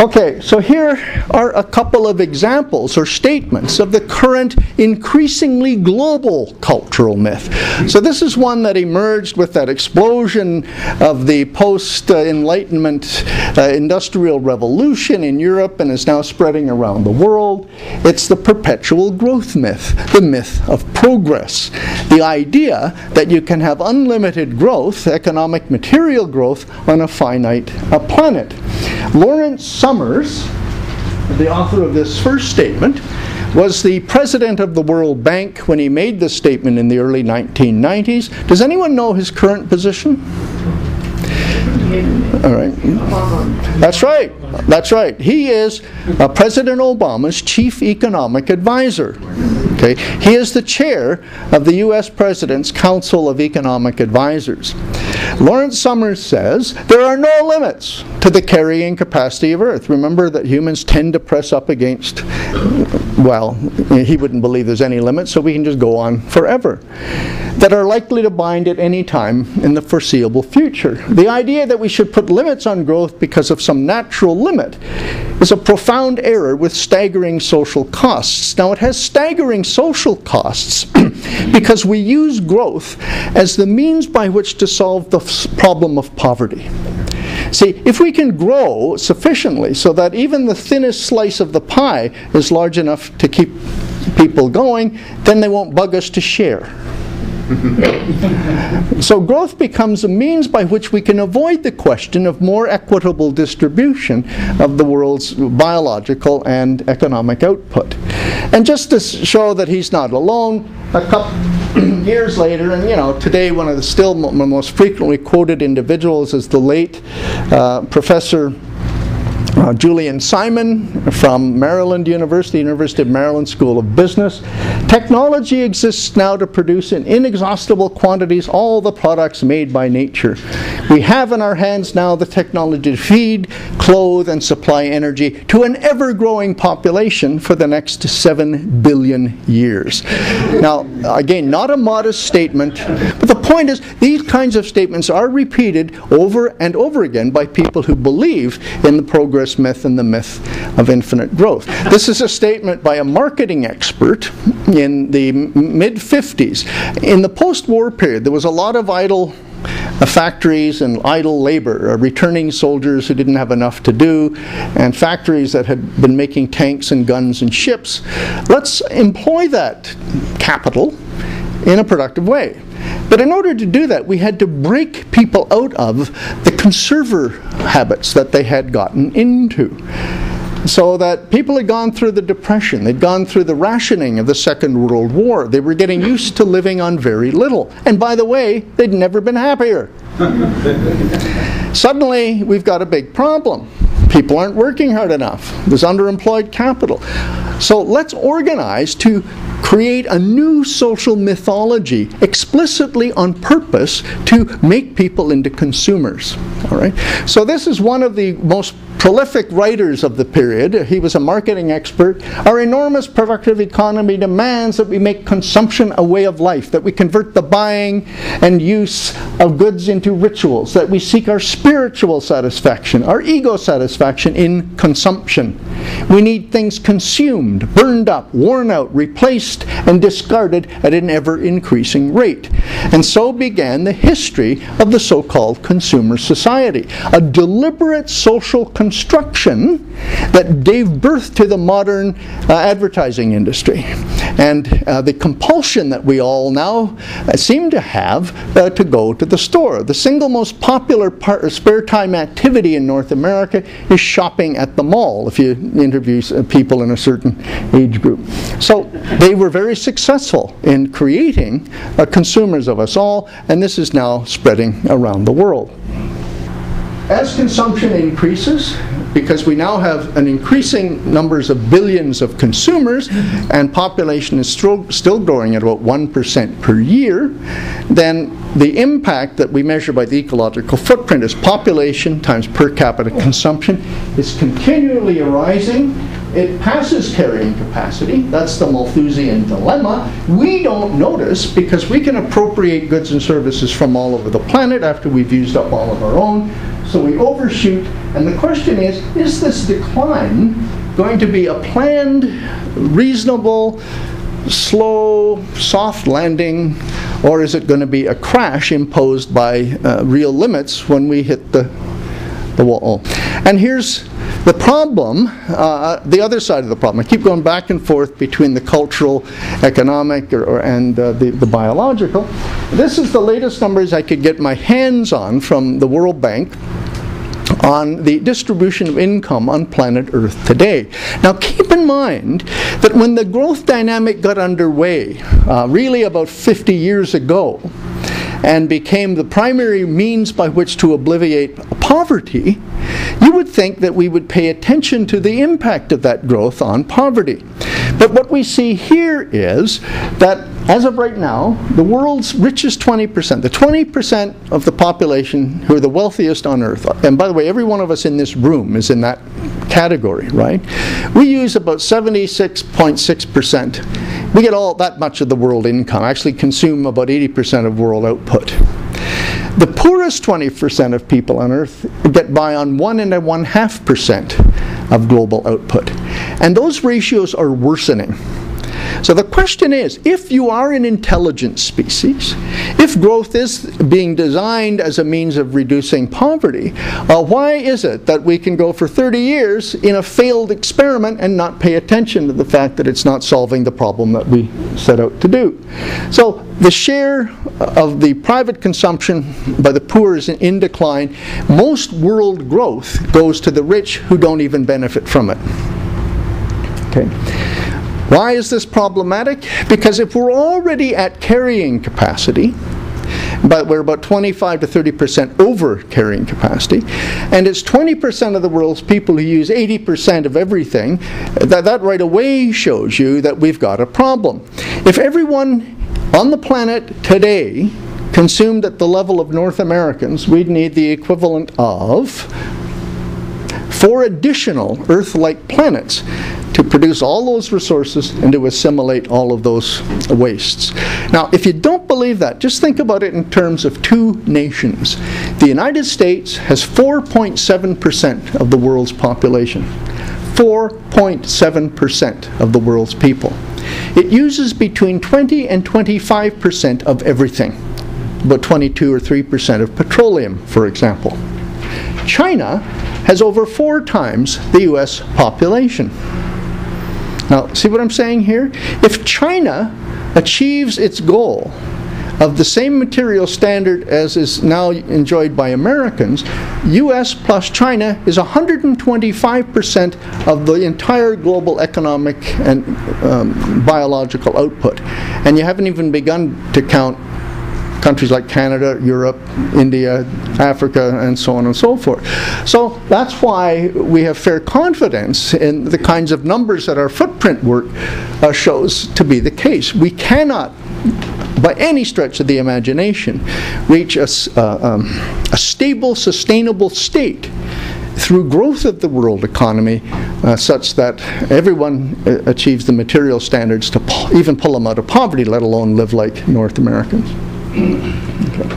Okay, so here are a couple of examples or statements of the current increasingly global cultural myth. So this is one that emerged with that explosion of the post-Enlightenment uh, industrial revolution in Europe and is now spreading around the world. It's the perpetual growth myth, the myth of progress. The idea that you can have unlimited growth, economic material growth, on a finite planet. Lawrence Summers, the author of this first statement, was the president of the World Bank when he made this statement in the early 1990s. Does anyone know his current position? All right. That's right. That's right. He is uh, President Obama's chief economic advisor. Okay. He is the chair of the U.S. President's Council of Economic Advisors. Lawrence Summers says there are no limits to the carrying capacity of Earth. Remember that humans tend to press up against, well, he wouldn't believe there's any limits, so we can just go on forever, that are likely to bind at any time in the foreseeable future. The idea that we should put limits on growth because of some natural limit is a profound error with staggering social costs. Now, it has staggering social costs because we use growth as the means by which to solve the problem of poverty. See, if we can grow sufficiently so that even the thinnest slice of the pie is large enough to keep people going, then they won't bug us to share. so growth becomes a means by which we can avoid the question of more equitable distribution of the world's biological and economic output. And just to show that he's not alone, a couple years later, and you know, today one of the still most frequently quoted individuals is the late uh, Professor uh, Julian Simon from Maryland University, University of Maryland School of Business. Technology exists now to produce in inexhaustible quantities all the products made by nature. We have in our hands now the technology to feed, clothe, and supply energy to an ever growing population for the next 7 billion years. Now, again, not a modest statement, but the point is these kinds of statements are repeated over and over again by people who believe in the progress progress myth and the myth of infinite growth. This is a statement by a marketing expert in the mid 50s. In the post war period, there was a lot of idle uh, factories and idle labor, uh, returning soldiers who didn't have enough to do, and factories that had been making tanks and guns and ships. Let's employ that capital in a productive way. But in order to do that, we had to break people out of the conserver habits that they had gotten into. So that people had gone through the Depression, they'd gone through the rationing of the Second World War, they were getting used to living on very little. And by the way, they'd never been happier. Suddenly, we've got a big problem. People aren't working hard enough. There's underemployed capital. So let's organize to create a new social mythology explicitly on purpose to make people into consumers. All right? So this is one of the most prolific writers of the period. He was a marketing expert. Our enormous productive economy demands that we make consumption a way of life, that we convert the buying and use of goods into rituals, that we seek our spiritual satisfaction, our ego satisfaction in consumption. We need things consumed, burned up, worn out, replaced, and discarded at an ever increasing rate. And so began the history of the so called consumer society, a deliberate social construction that gave birth to the modern uh, advertising industry and uh, the compulsion that we all now uh, seem to have uh, to go to the store. The single most popular part, of spare time activity in North America is shopping at the mall, if you interview uh, people in a certain age group. So they were very successful in creating uh, consumers of us all, and this is now spreading around the world. As consumption increases, because we now have an increasing numbers of billions of consumers and population is still growing at about 1% per year, then the impact that we measure by the ecological footprint is population times per capita consumption is continually arising. It passes carrying capacity. That's the Malthusian dilemma. We don't notice because we can appropriate goods and services from all over the planet after we've used up all of our own so we overshoot. And the question is, is this decline going to be a planned, reasonable, slow, soft landing, or is it going to be a crash imposed by uh, real limits when we hit the, the wall? And here's the problem, uh, the other side of the problem, I keep going back and forth between the cultural, economic, or, or and uh, the, the biological. This is the latest numbers I could get my hands on from the World Bank on the distribution of income on planet Earth today. Now, keep in mind that when the growth dynamic got underway, uh, really about 50 years ago, and became the primary means by which to obliviate poverty, you would think that we would pay attention to the impact of that growth on poverty. But what we see here is that as of right now, the world's richest 20%, the 20% of the population who are the wealthiest on earth, and by the way, every one of us in this room is in that category, right? We use about 76.6%. We get all that much of the world income, actually consume about 80% of world output. The poorest 20% of people on earth get by on one and a one half percent of global output. And those ratios are worsening. So the question is if you are an intelligent species, if growth is being designed as a means of reducing poverty, uh, why is it that we can go for 30 years in a failed experiment and not pay attention to the fact that it's not solving the problem that we set out to do? So the share of the private consumption by the poor is in decline. Most world growth goes to the rich who don't even benefit from it. Okay. Why is this problematic? Because if we're already at carrying capacity, but we're about 25 to 30 percent over carrying capacity, and it's 20 percent of the world's people who use 80 percent of everything, that, that right away shows you that we've got a problem. If everyone on the planet today consumed at the level of North Americans, we'd need the equivalent of four additional Earth like planets to produce all those resources and to assimilate all of those wastes. Now, if you don't believe that, just think about it in terms of two nations. The United States has 4.7% of the world's population. 4.7% of the world's people. It uses between 20 and 25% of everything, about 22 or 3% of petroleum, for example. China has over four times the US population. Now, see what I'm saying here? If China achieves its goal of the same material standard as is now enjoyed by Americans, US plus China is 125% of the entire global economic and um, biological output. And you haven't even begun to count countries like Canada, Europe, India, Africa, and so on and so forth. So that's why we have fair confidence in the kinds of numbers that our footprint work uh, shows to be the case. We cannot by any stretch of the imagination, reach a, uh, um, a stable, sustainable state through growth of the world economy uh, such that everyone uh, achieves the material standards to even pull them out of poverty, let alone live like North Americans. thank